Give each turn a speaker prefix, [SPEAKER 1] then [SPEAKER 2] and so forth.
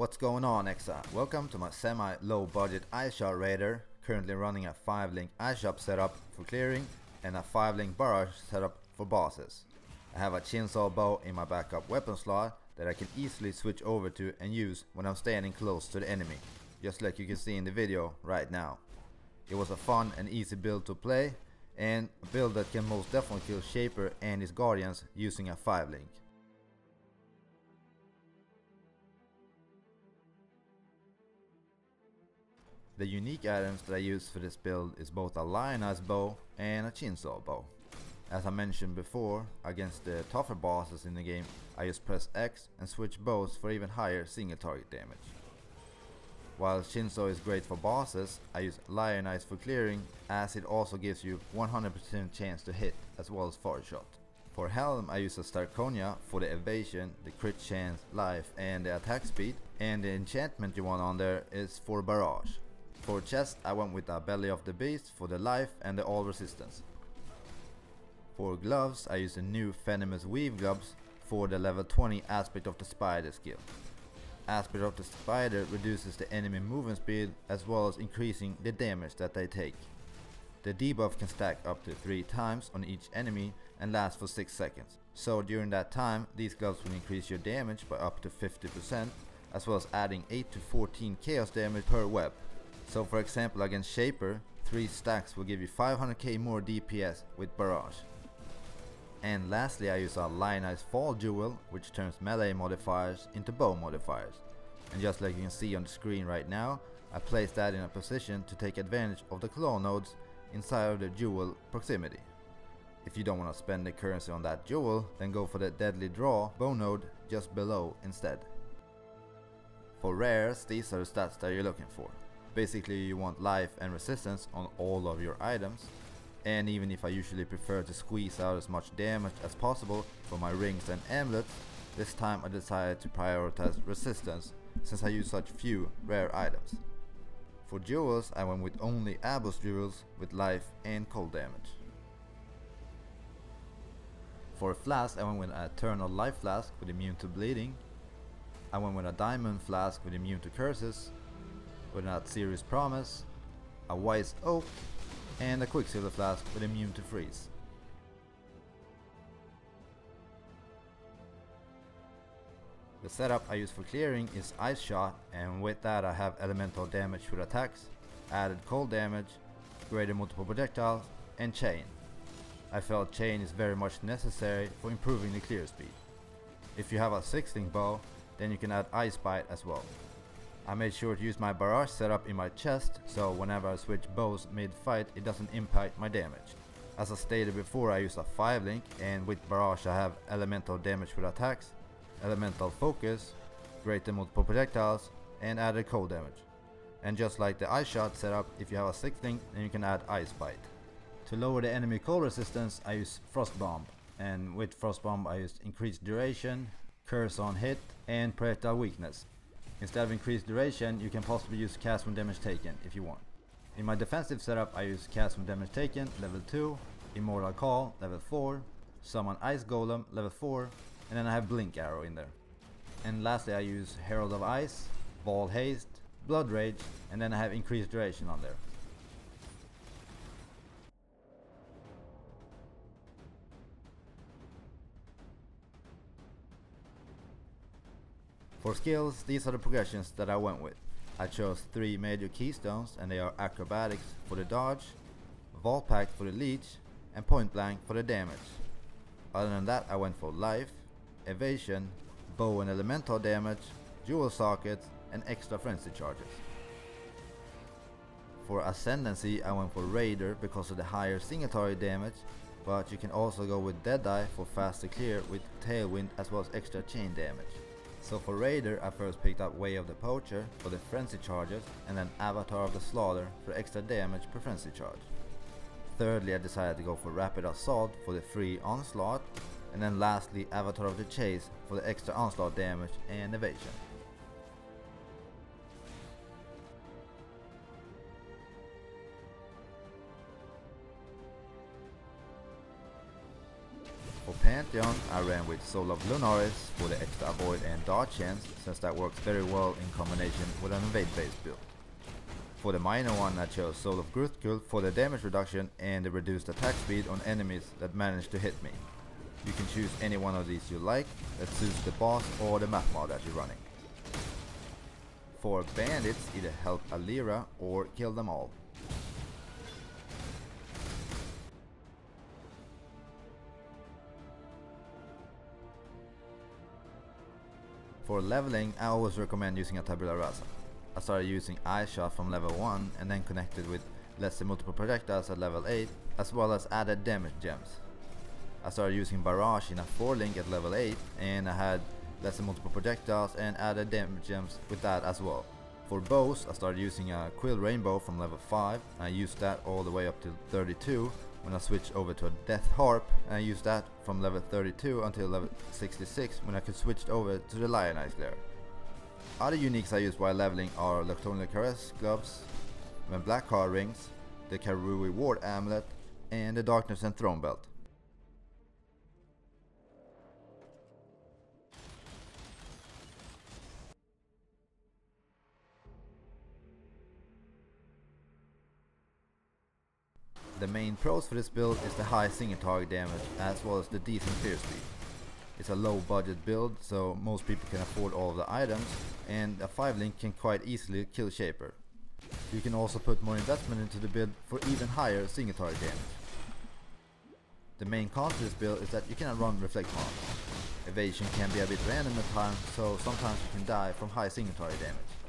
[SPEAKER 1] What's going on Exa? Welcome to my semi-low budget Ice Shot Raider, currently running a 5-link Ice Shot setup for clearing and a 5-link barrage setup for bosses. I have a Chin Sol bow in my backup weapon slot that I can easily switch over to and use when I'm standing close to the enemy, just like you can see in the video right now. It was a fun and easy build to play and a build that can most definitely kill Shaper and his guardians using a 5 link. The unique items that I use for this build is both a Lioneye's bow and a Chin Sol bow. As I mentioned before, against the tougher bosses in the game, I just press X and switch bows for even higher single target damage. While Chin Sol is great for bosses, I use Lioneye's for clearing as it also gives you 100% chance to hit as well as far shot. For helm I use a Starkonja for the evasion, the crit chance, life and the attack speed and the enchantment you want on there is for barrage. For chest I went with the belly of the beast for the life and the all resistance. For gloves I use the new Fenumus' Weave gloves for the level 20 aspect of the spider skill aspect of the spider reduces the enemy movement speed as well as increasing the damage that they take. The debuff can stack up to 3 times on each enemy and last for 6 seconds. So during that time these gloves will increase your damage by up to 50% as well as adding 8 to 14 chaos damage per web. So for example against Shaper, 3 stacks will give you 500k more DPS with Barrage. And lastly I use a Lioneye's Fall Jewel which turns melee modifiers into bow modifiers. And just like you can see on the screen right now, I place that in a position to take advantage of the claw nodes inside of the jewel proximity. If you don't want to spend the currency on that jewel, then go for the deadly draw bow node just below instead. For rares, these are the stats that you're looking for. Basically you want life and resistance on all of your items, and even if I usually prefer to squeeze out as much damage as possible for my rings and amulets, this time I decided to prioritize resistance since I use such few rare items. For jewels I went with only Abyss jewels with life and cold damage. For a flask I went with an Eternal Life Flask with immune to bleeding. I went with a Diamond Flask with immune to curses, with not Atziri's Promise, a Wise Oak and a Quicksilver Flask with immune to freeze. The setup I use for clearing is Ice Shot and with that I have elemental damage with attacks, added cold damage, greater multiple projectiles and chain. I felt chain is very much necessary for improving the clear speed. If you have a 6 link bow then you can add Ice Bite as well. I made sure to use my barrage setup in my chest, so whenever I switch bows mid-fight it doesn't impact my damage. As I stated before I use a 5 link and with barrage I have elemental damage with attacks, elemental focus, greater multiple projectiles and added cold damage. And just like the ice shot setup, if you have a 6 link then you can add ice bite. To lower the enemy cold resistance I use frost bomb and with frost bomb I use increased duration, curse on hit and projectile weakness. Instead of increased duration, you can possibly use cast from damage taken if you want. In my defensive setup I use cast from damage taken level 2, immortal call level 4, summon ice golem level 4, and then I have blink arrow in there. And lastly I use herald of ice, ball haste, blood rage, and then I have increased duration on there. For skills, these are the progressions that I went with. I chose three major keystones and they are acrobatics for the dodge, Vaal Pact for the leech, and point blank for the damage. Other than that I went for life, evasion, bow and elemental damage, jewel sockets, and extra frenzy charges. For ascendancy I went for raider because of the higher target damage, but you can also go with deadeye for faster clear with tailwind as well as extra chain damage. So for Raider I first picked up Way of the Poacher for the frenzy charges and then Avatar of the Slaughter for extra damage per frenzy charge. Thirdly I decided to go for Rapid Assault for the free onslaught and then lastly Avatar of the Chase for the extra onslaught damage and evasion. For Pantheon, I ran with Soul of Lunaris for the extra avoid and dodge chance, since that works very well in combination with an invade based build. For the minor one I chose Soul of Gruthkul for the damage reduction and the reduced attack speed on enemies that manage to hit me. You can choose any one of these you like that suits the boss or the map mod that you're running. For bandits, either help Alira or kill them all. For leveling, I always recommend using a tabula rasa. I started using Ice Shot from level 1 and then connected with less than multiple projectiles at level 8 as well as added damage gems. I started using Barrage in a 4 link at level 8 and I had less than multiple projectiles and added damage gems with that as well. For bows, I started using a Quill Rainbow from level 5 I used that all the way up to 32 when I switched over to a Death Harp and I used that from level 32 until level 66 when I could switch over to the Lioneye's Glare. Other uniques I use while leveling are Lochtonial Caress gloves, the Blackheart rings, the Karui Ward amulet and the Darkness Enthroned belt. The main pros for this build is the high single target damage as well as the decent clear speed. It's a low budget build so most people can afford all the items and a 5 link can quite easily kill Shaper. You can also put more investment into the build for even higher single target damage. The main con to this build is that you cannot run Reflect Mod. Evasion can be a bit random at times so sometimes you can die from high single target damage.